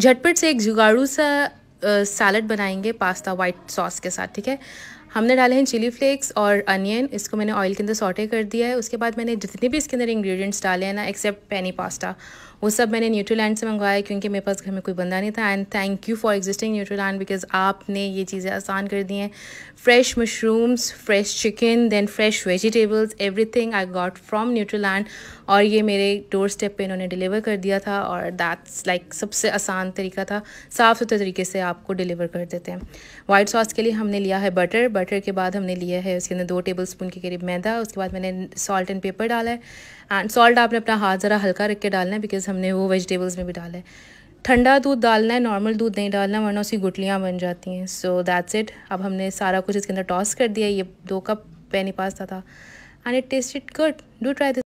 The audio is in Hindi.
झटपट से एक जुगाड़ू सा सैलड बनाएँगे पास्ता वाइट सॉस के साथ ठीक है? हमने डाले हैं चिली फ्लेक्स और अनियन इसको मैंने ऑयल के अंदर सॉटे कर दिया है। उसके बाद मैंने जितने भी इसके अंदर इंग्रेडिएंट्स डाले हैं ना एक्सेप्ट पैनी पास्ता वो सब मैंने न्यूट्रीलैंड से मंगवाया क्योंकि मेरे पास घर में कोई बंदा नहीं था। And thank you for existing Nutriland because आपने ये चीज़ें आसान कर दी हैं। Fresh mushrooms fresh chicken then fresh vegetables everything I got from Nutriland और ये मेरे डोर स्टेप पर इन्होंने डिलीवर कर दिया था और दैट्स लाइक like, सबसे आसान तरीका था साफ़ सुथरे तरीके से आपको डिलीवर कर देते हैं। वाइट सॉस के लिए हमने लिया है बटर बटर के बाद हमने लिया है, उसके अंदर दो टेबल स्पून के करीब मैदा, उसके बाद मैंने सॉल्ट एंड पेपर डाला है। एंड सॉल्ट आपने अपना हाथ ज़रा हल्का रख के डालना है बिकॉज़ हमने वो वेजिटेबल्स में भी डाला है। ठंडा दूध डालना है नॉर्मल दूध नहीं डालना, वरना उसकी गुटलियाँ बन जाती हैं। सो दैट्स इट अब हमने सारा कुछ इसके अंदर टॉस कर दिया ये दो कप पैनी पास्ता था। And it taste it good do try this